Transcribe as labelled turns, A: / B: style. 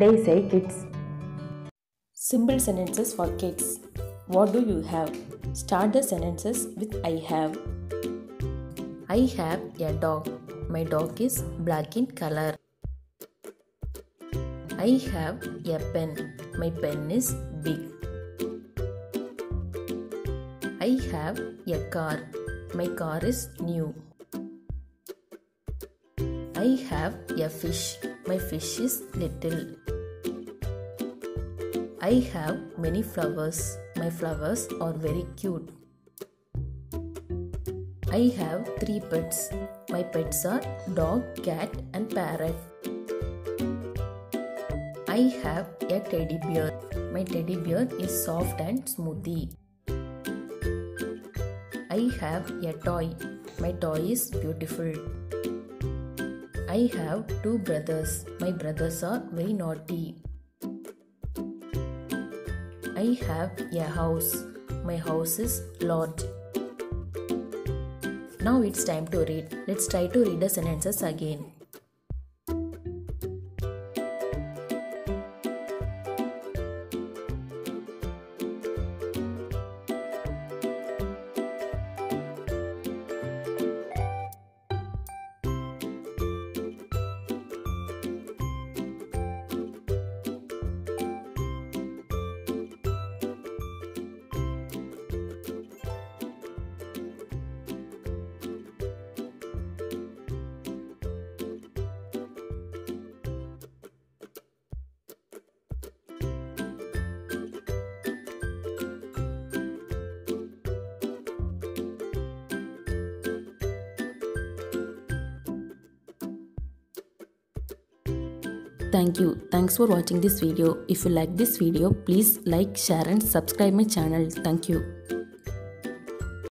A: DaYs EyE Kids.
B: Simple sentences for kids. What do you have? Start the sentences with I have. I have a dog. My dog is black in color. I have a pen. My pen is big. I have a car. My car is new. I have a fish. My fish is little. I have many flowers. My flowers are very cute. I have three pets. My pets are dog, cat, and parrot. I have a teddy bear. My teddy bear is soft and smoothie. I have a toy. My toy is beautiful. I have two brothers. My brothers are very naughty. I have a house. My house is large. Now it's time to read. Let's try to read the sentences again. Thank you. Thanks for watching this video. If you like this video, please like, share and subscribe my channel. Thank you.